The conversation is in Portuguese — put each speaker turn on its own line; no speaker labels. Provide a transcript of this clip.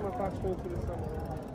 uma parte com a seleção.